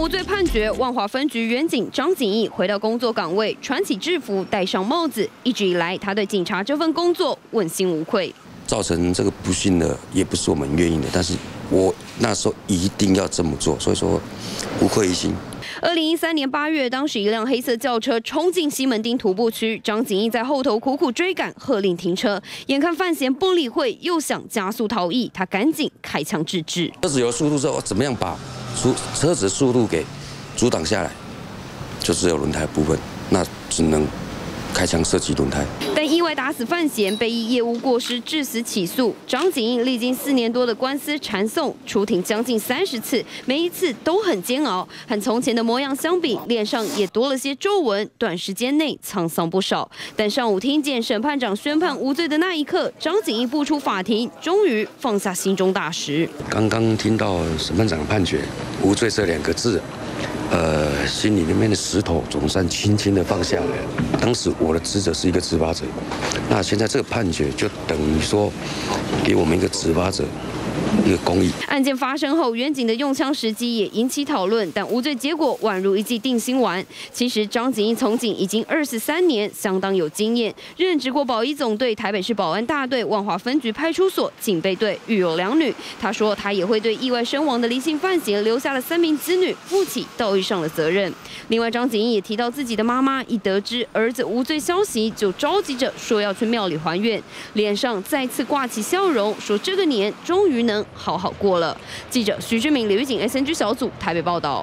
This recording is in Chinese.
无罪判决，万华分局员警张景义回到工作岗位，穿起制服，戴上帽子。一直以来，他对警察这份工作问心无愧。造成这个不幸的，也不是我们愿意的，但是我那时候一定要这么做，所以说无愧于心。二零一三年八月，当时一辆黑色轿车冲进西门町徒步区，张景义在后头苦苦追赶，喝令停车。眼看范闲不理会，又想加速逃逸，他赶紧开枪制止。车子有速度之后，怎么样把速车子速度给阻挡下来？就只有轮胎部分，那只能。开枪射击轮胎，但意外打死范闲，被以业务过失致死起诉。张景英历经四年多的官司缠讼，出庭将近三十次，每一次都很煎熬。和从前的模样相比，脸上也多了些皱纹，短时间内沧桑不少。但上午听见审判长宣判无罪的那一刻，张景英步出法庭，终于放下心中大石。刚刚听到审判长判决无罪这两个字。呃，心里面的石头总算轻轻的放下了。当时我的职责是一个执法者，那现在这个判决就等于说，给我们一个执法者。一个公益案件发生后，远景的用枪时机也引起讨论，但无罪结果宛如一剂定心丸。其实张景义从警已经二十三年，相当有经验，任职过保一总队、台北市保安大队、万华分局派出所、警备队，育有两女。他说，他也会对意外身亡的离性犯嫌留下了三名子女负起道义上的责任。另外，张景义也提到自己的妈妈一得知儿子无罪消息，就着急着说要去庙里还愿，脸上再次挂起笑笑容，说这个年终于能。好好过了。记者徐志明、李玉景，SNG 小组台北报道。